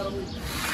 Para muito.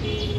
Thank you.